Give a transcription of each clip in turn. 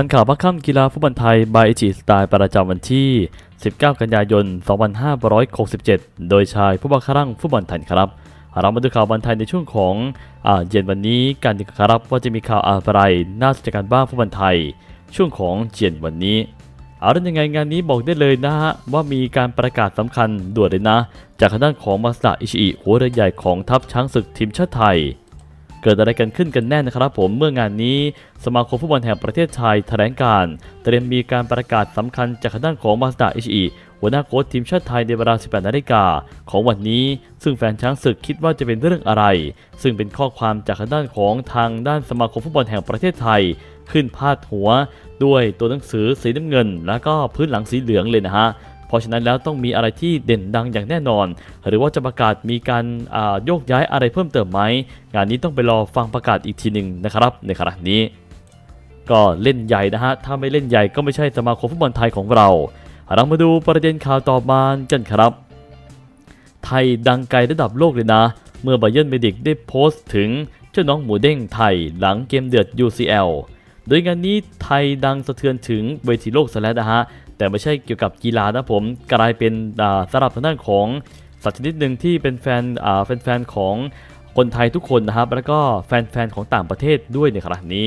ทันข่าวพักค่ำกีฬาฟุตบอลไทยบายเอจิสไตล์ประจำวันที่ 19 กันยายน 2567 โดยชายผู้บังคับรังฟุตบอลไทยครับ เรามาดูข่าวบอลไทยในช่วงของอเย็นวันนี้กันดีกว่าครับว่าจะมีข่าวอะไรน่าสนใจกันบ้างฟุตบอลไทย ช่วงของเย็นวันนี้ เอาเป็นยังไงงานนี้บอกได้เลยนะฮะว่ามีการประกาศสำคัญด่วนเลยนะ จากทางด้านของมาสดาอิชิอิหัวเรือใหญ่ของทัพช้างศึกทีมชาติไทย เกิดอะไรกันขึ้นกันแน่นะครับผมเมื่องานนี้สมาคมฟุตบอลแห่งประเทศไทยแถลงการเตรียมมีการประกาศสำคัญจากทางด้านของมาสดาอิชิอิหัวหน้าโค้ชทีมชาติไทยในเวลา 18 นาฬิกาของวันนี้ ซึ่งแฟนช้างศึกคิดว่าจะเป็นเรื่องอะไร ซึ่งเป็นข้อความจากทางด้านของทางด้านสมาคมฟุตบอลแห่งประเทศไทย ขึ้นพาดหัว ด้วยตัวหนังสือสีน้ำเงิน แล้วก็พื้นหลังสีเหลืองเลยนะฮะ เพราะฉะนั้นแล้วต้องมีอะไรที่เด่นดังอย่างแน่นอน หรือว่าจะประกาศมีการโยกย้ายอะไรเพิ่มเติมไหมงานนี้ต้องไปรอฟังประกาศอีกทีหนึ่งนะครับ ในขณะนี้ ก็เล่นใหญ่นะฮะถ้าไม่เล่นใหญ่ก็ไม่ใช่สมาคมฟุตบอลไทยของเราเรามาดูประเด็นข่าวต่อมากันครับ ไทยดังไกลระดับโลกเลยนะ เมื่อบาเยนเมดิกได้โพสต์ถึงเจ้าน้องหมูเด้งไทยหลังเกมเดือด UCL โดยงานนี้ไทยดังสะเทือนถึงเวทีโลกซะแล้วนะฮะ แต่ไม่ใช่เกี่ยวกับกีฬานะผมกลายเป็นสำหรับทางด้านของสัตว์ชนิดหนึ่งที่เป็นแฟนอ่าแฟนๆของคนไทยทุกคนนะครับ แล้วก็แฟนๆของต่างประเทศด้วยในขณะนี้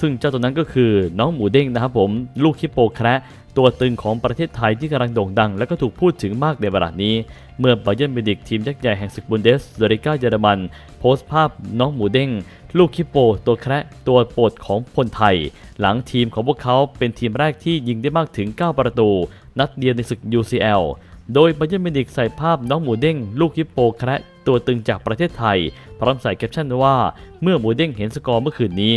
ซึ่งเจ้าตัวนั้นก็คือน้องหมูเด้งนะครับผมลูกฮิปโปแคระตัวตึงของประเทศไทยที่กำลังโด่งดัง และก็ถูกพูดถึงมากในเวลานี้ เมื่อบาเยนเมดิกทีมยักษ์ใหญ่แห่งศึกบุนเดสเดริก้าเยอรมัน โพสต์ภาพน้องหมูเด้ง ลูกฮิปโป ตัวแคระตัวโปรดของคนไทย หลังทีมของพวกเขาเป็นทีมแรกที่ยิงได้มากถึง 9 ประตู นัดเดียวในศึก UCL โดยบาเยิร์นมิวนิกใส่ภาพน้องหมูเด้ง ลูกฮิปโปแคระตัวตึงจากประเทศไทย พร้อมใส่แคปชั่นว่า เมื่อหมูเด้งเห็นสกอร์เมื่อคืนนี้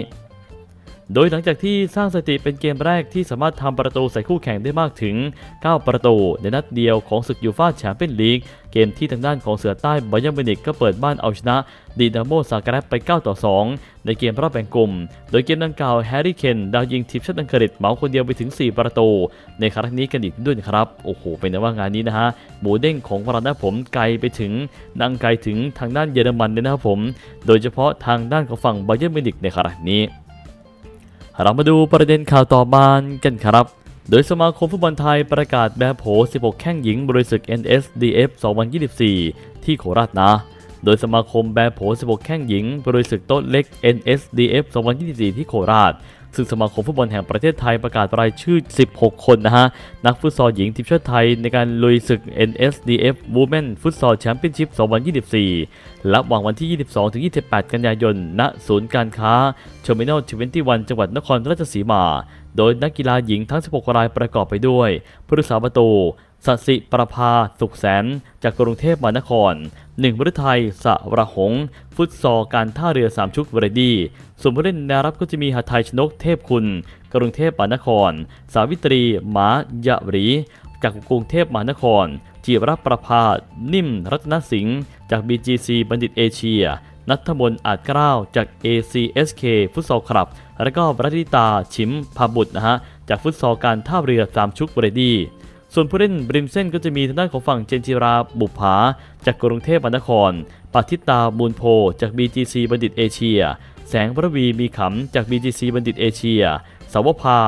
โดยหลังจากที่สร้างสถิติเป็นเกมแรกที่สามารถทำประตูใส่คู่แข่งได้มากถึง 9 ประตู ในนัดเดียวของศึกยูฟ่าแชมเปี้ยนลีก เกมที่ทางด้านของเสือใต้บาเยิร์นมิวนิกก็เปิดบ้านเอาชนะดีนาโมซากร์บไป9ต่อ2 ในเกมรอบแบ่งกลุ่ม โดยเกมดังกล่าวแฮร์รี่เคนดาวยิงทีมชาติอังกฤษเหมาคนเดียวไปถึง 4 ประตู ในครั้งนี้กันอีกด้วยครับ โอ้โห เป็นนะว่างานนี้นะฮะ หมูเด้งของพรานะผมไกลไปถึงดังไกลถึงทางด้านเยอรมันเลยนะครับผม โดยเฉพาะทางด้านของฝั่งบาเยิร์นมิวนิกในครั้งนี้ เรามาดูประเด็นข่าวต่อมากันครับ โดยสมาคมฟุตบอลไทยประกาศแบบโผ 16 แข้งหญิงบู๊ศึก NSDF 2024 ที่โคราชนะ โดยสมาคมแบบโผ 16 แข้งหญิงบริสึกโต๊ะเล็ก NSDF 2024 ที่โคราช ซึ่งสมาคมฟุตบอลแห่งประเทศไทยประกาศรายชื่อ 16 คนนะฮะ นักฟุตซอลหญิงทีมชาติไทยในการลุยศึก NSDF Women Futsal Championship 2024 และวางวันที่ 22-28 กันยายน ณ ศูนย์การค้า Terminal 21 จังหวัดนครราชสีมา โดยนักกีฬาหญิงทั้ง 16 รายประกอบไปด้วยผู้รักษาประตูสัสิประภา สุขแสน จากกรุงเทพมหานคร หนึ่งบริไทยสะระหง ฟุตซอลการท่าเรือสามชุกเวรดีส่วนผู้เล่นแนวรับก็จะมีหาไทยชนกเทพคุณ กรุงเทพมหานคร สาวิตรี หมายะรี จากกรุงเทพมหานคร จีรประภาสนิ่ม รัตนสิงห์จาก BGC บัณฑิตเอเชีย นัทมนอาจเกล้าจาก ACSK ฟุตซอลคลับ และก็รัติตาชิมพาบุตรนะฮะจากฟุตซอลการท่าเรือสามชุกเวรดี ส่วนผู้เล่นบริมเส้นก็จะมีทางด้านของฝั่งเจนจิราบุภาจากกรุงเทพมหานครปาทิตาบูนโพจาก BGC บัณฑิตเอเชีย แสงพระวีมีขำจาก BGC บัณฑิตเอเชีย สาวภา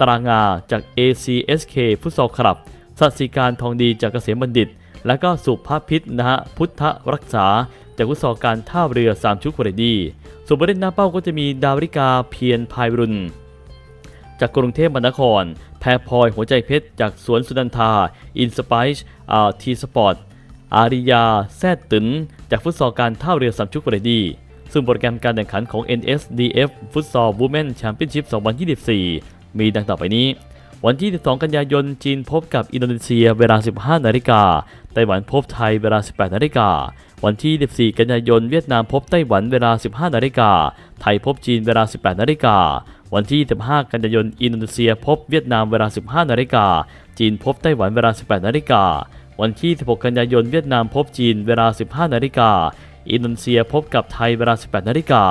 ตรางาจาก ACSK ฟุตซอลคลับสัตสิการทองดีจากเกษมบัณฑิต และก็สุภาพิษนะฮะพุทธรักษา จากฟุตซอลการท่าเรือสามชุกเรดีส่วนผู้เล่นหน้าเป้าก็จะมีดาริกาเพียรพายรุน จากกรุงเทพมหานคร แพรพลอยหัวใจเพชร จากสวนสุนันทา อินสไปซ์อาทีสปอร์ต อาริยา แซดตึนจากฟุตซอลการท่าเรือสามชุกเรดี ซึ่งโปรแกรมการแข่งขันของ NSDF Futsal Women Championship 2024 มีดังต่อไปนี้ วันที่ 12 กันยายน จีนพบกับอินโดนีเซียเวลา 15 นาฬิกา ไต้หวันพบไทยเวลา 18 นาฬิกาวันที่ 14 กันยายน เวียดนามพบไต้หวันเวลา 15 นาฬิกา ไทยพบจีนเวลา 18 นาฬิกา วันที่ 15 กันยายน อินโดนีเซียพบเวียดนามเวลา 15 นาฬิกา จีนพบไต้หวันเวลา 18 นาฬิกา วันที่ 16 กันยายน เวียดนามพบจีนเวลา 15 นาฬิกา อินโดนีเซียพบกับไทยเวลา 18 นาฬิกา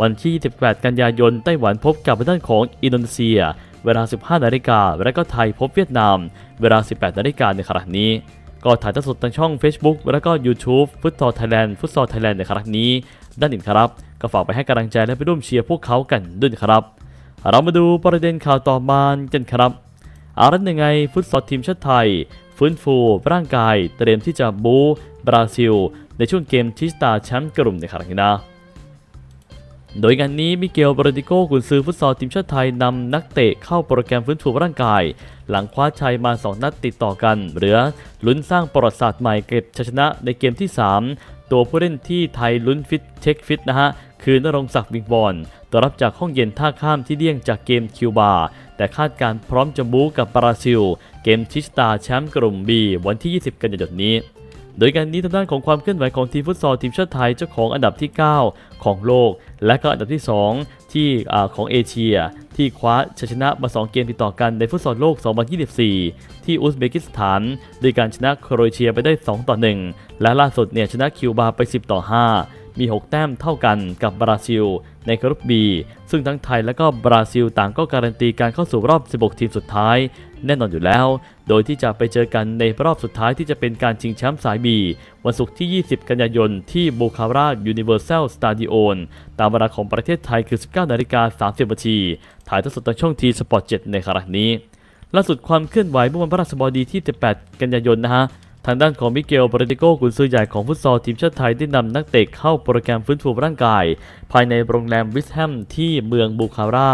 วันที่ 18 กันยายน ไต้หวันพบกับด้านของอินโดนีเซีย เวลา 15 นาฬิกา และก็ไทยพบเวียดนาม เวลา 18 นาฬิกาในครั้งนี้ก็ถ่ายทอดสดทางช่อง Facebook และก็ YouTube ฟุตซอลไทยแลนด์ฟุตซอลไทยแลนด์ในครั้งนี้ ด้านหนึ่งครับ ก็ฝากไปให้กำลังใจและไปร่วมเชียร์พวกเขากันด้วยครับ เรามาดูประเด็นข่าวต่อมากันครับอารันยังไงฟุตซอลทีมชาติไทย ฟื้นฟูร่างกายเตรียมที่จะบู๊บราซิล ในช่วงเกมชี้ชะตาแชมป์กลุ่มในครั้งนี้นะโดยงานนี้มิเกลโรดริโกกุนซือฟุตซอลทีมชาติไทยนำนักเตะเข้าโปรแกรมฟื้นฟูร่างกาย หลังคว้าชัยมา 2 นัดติดต่อกัน เหลือลุ้นสร้างประวัติศาสตร์ใหม่เก็บชัยชนะในเกมที่ 3 ตัวผู้เล่นที่ไทยลุ้นฟิตเช็คฟิตนะฮะ คือณรงค์ศักดิ์วิงวอนตัวรับจากห้องเย็นท่าข้ามที่เลี่ยงจากเกมคิวบา แต่คาดการณ์พร้อมจะบู๊กับบราซิล เกมชี้ชะตาแชมป์กลุ่ม B วันที่ 20 กันยายนนี้ โดยการนี้ทางด้านของความเคลื่อนไหวของทีมฟุตซอลทีมชาติไทยเจ้าของอันดับที่ 9 ของโลก และก็อันดับที่ 2 ที่อของเอเชีย ที่คว้าชัยชนะมา 2 เกมติดต่อกันในฟุตซอลโลก 2024 ที่อุซเบกิสถานด้วยการชนะโครเอเชียไปได้ 2 ต่อ 1 และล่าสุดเนี่ยชนะคิวบาไป 10 ต่อ 5 มี 6 แต้มเท่ากันกับบราซิล ในกรุ๊ป B ซึ่งทั้งไทยและก็บราซิลต่างก็การันตีการเข้าสู่รอบ 16 ทีมสุดท้าย แน่นอนอยู่แล้ว โดยที่จะไปเจอกันในรอบสุดท้ายที่จะเป็นการชิงแชมป์สาย B วันศุกร์ที่ 20 กันยายน ที่บูคารายูนิเวอร์แซลสตาดิโอนตามเวลาของประเทศไทยคือ 19นาฬิกา30นาทีถ่ายทอดสดทางช่องทีสปอร์ต7ในครั้งนี้ล่าสุดความเคลื่อนไหวเมื่อวันพฤหัสบดีที่ 18 กันยายนนะฮะ ทางด้านของมิเกลโรดริโกกุนซือใหญ่ของฟุตซอลทีมชาติไทยได้นำนักเตะเข้าโปรแกรมฟื้นฟูร่างกาย ภายในโรงแรมวินด์แฮมที่เมืองบูคารา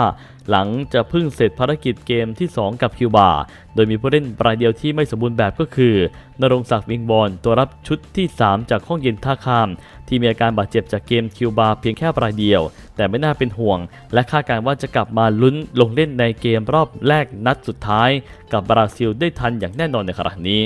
หลังจะพึ่งเสร็จภารกิจเกมที่ 2 กับคิวบา โดยมีผู้เล่นรายเดียวที่ไม่สมบูรณ์แบบก็คือณรงค์ศักดิ์วิงวอนตัวรับชุดที่ 3 จากห้องเย็นท่าข้าม ที่มีอาการบาดเจ็บจากเกมคิวบาเพียงแค่รายเดียว แต่ไม่น่าเป็นห่วง และคาดการณ์ว่าจะกลับมาลุ้นลงเล่นในเกมรอบแรกนัดสุดท้าย กับบราซิลได้ทันอย่างแน่นอนในครั้งนี้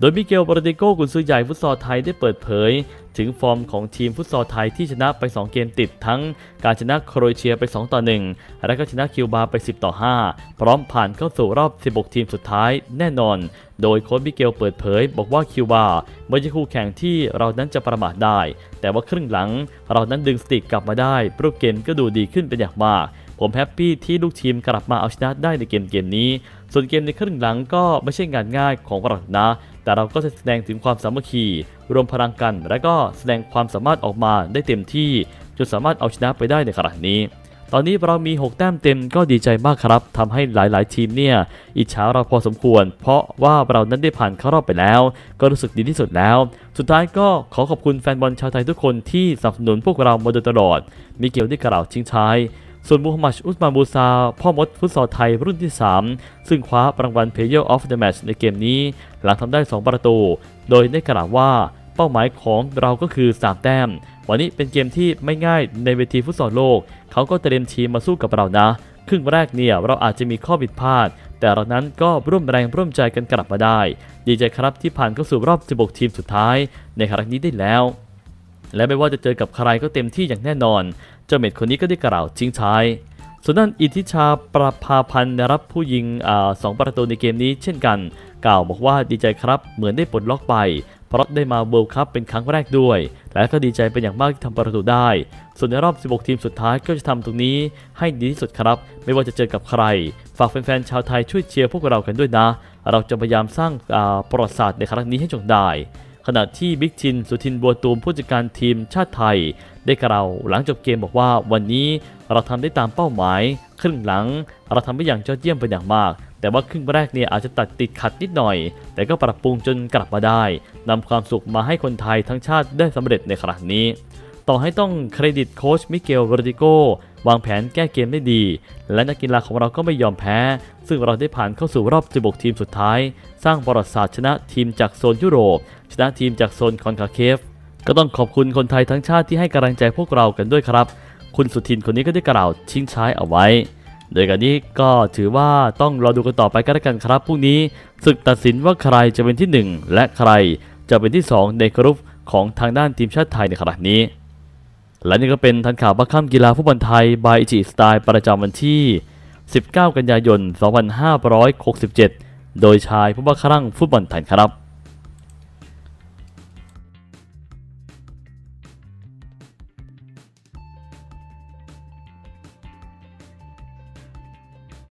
โดยมิเกลโรดริโกกุนซือใหญ่ฟุตซอลไทยได้เปิดเผย ถึงฟอร์มของทีมฟุตซอลไทยที่ชนะไป 2 เกมติดทั้งการชนะโครเอเชียไป 2 ต่อ 1 และก็ชนะคิวบาไป 10 ต่อ 5 พร้อมผ่านเข้าสู่รอบ 16 ทีมสุดท้ายแน่นอน โดยโค้ชมิเกลเปิดเผย บอกว่าคิวบาไม่ใช่คู่แข่งที่เรานั้นจะประมาทได้ แต่ว่าครึ่งหลัง เรานั้นดึงสติกลับมาได้รูปเกมก็ดูดีขึ้นเป็นอย่างมากผม happy ที่ลูกทีมกลับมาเอาชนะได้ในเกมเกมนี้ ส่วนเกมในครึ่งหลังก็ไม่ใช่งานง่ายของเรานะ แต่เราก็จะแสดงถึงความสามัคคีรวมพลังกัน และก็แสดงความสามารถออกมาได้เต็มที่จนสามารถเอาชนะไปได้ในขณะนี้ ตอนนี้เรามี 6 แต้มเต็มก็ดีใจมากครับทำให้หลายๆ ทีมเนี่ย อิจฉาเราพอสมควร เพราะว่าเรานั้นได้ผ่านเข้ารอบไปแล้ว ก็รู้สึกดีที่สุดแล้ว สุดท้ายก็ขอขอบคุณแฟนบอลชาวไทยทุกคนที่สนับสนุนพวกเรามาโดยตลอด มีเกี่ยวได้กล่าวชิงช้าย ส่วนมูฮัมหมัดอุสมานบูซา พ่อมดฟุตซอลไทยรุ่นที่ 3 ซึ่งคว้ารางวัล Player of the Match ในเกมนี้ หลังทำได้ 2 ประตู โดยได้กล่าวว่าเป้าหมายของเราก็คือ 3 แต้ม วันนี้เป็นเกมที่ไม่ง่ายในเวทีฟุตซอลโลก เขาก็เตรียมทีมมาสู้กับเรานะ ครึ่งแรกเนี่ยเราอาจจะมีข้อผิดพลาด แต่เรานั้นก็ร่วมแรงร่วมใจกันกลับมาได้ ดีใจครับที่ผ่านเข้าสู่รอบ 16 ทีมสุดท้าย ในครั้งนี้ได้แล้วและไม่ว่าจะเจอกับใครก็เต็มที่อย่างแน่นอน เจ้าเม็ดคนนี้ก็ได้กล่าวทิ้งท้าย ส่วนด้านอิทธิชาประภาพันธ์รับผู้ยิงอสองประตูในเกมนี้เช่นกัน กล่าวบอกว่าดีใจครับเหมือนได้ปลดล็อกไป เพราะได้มาเวิลด์คัพเป็นครั้งแรกด้วย และก็ดีใจเป็นอย่างมากที่ทำประตูได้ ส่วนในรอบ 16 ทีมสุดท้ายก็จะทำตรงนี้ให้ดีที่สุดครับ ไม่ว่าจะเจอกับใคร ฝากแฟนๆชาวไทยช่วยเชียร์พวกเรากันด้วยนะ เราจะพยายามสร้างประวัติศาสตร์ในครั้งนี้ให้จงได้ ขณะที่บิ๊กชินสุทินบัวตูมผู้จัดการทีมชาติไทย ได้กล่าวหลังจบเกมบอกว่าวันนี้เราทำได้ตามเป้าหมาย ครึ่งหลัง เราทำได้อย่างยอดเยี่ยมเป็นอย่างมาก แต่ว่าครึ่งแรกเนี่ยอาจจะตัดติดขัดนิดหน่อย แต่ก็ปรับปรุงจนกลับมาได้นำความสุขมาให้คนไทยทั้งชาติได้สำเร็จในครั้งนี้ ต่อให้ต้องเครดิตโค้ชมิเกลเวอร์ติโกวางแผนแก้เกมได้ดี และนักกีฬาของเราก็ไม่ยอมแพ้ ซึ่งเราได้ผ่านเข้าสู่รอบ 16 ทีมสุดท้าย สร้างประวัติศาสตร์ชนะทีมจากโซนยุโรป ชนะทีมจากโซนคอนคาเคฟ ก็ต้องขอบคุณคนไทยทั้งชาติที่ให้กำลังใจพวกเรากันด้วยครับ คุณสุทินคนนี้ก็ได้กล่าวทิ้งท้ายเอาไว้ โดยการนี้ก็ถือว่าต้องรอดูกันต่อไปกันแล้วกันครับพรุ่งนี้ศึกตัดสินว่าใครจะเป็นที่ 1 และใครจะเป็นที่ 2 ในกรุ๊ปของทางด้านทีมชาติไทยในขณะนี้ และนี่ก็เป็นทันข่าวบัคคัมกีฬาฟุตบอลไทยบายจิสไตล์ประจำวันที่ 19 กันยายน 2567 โดยชายผู้บังคับฟุตบอลไทยครับ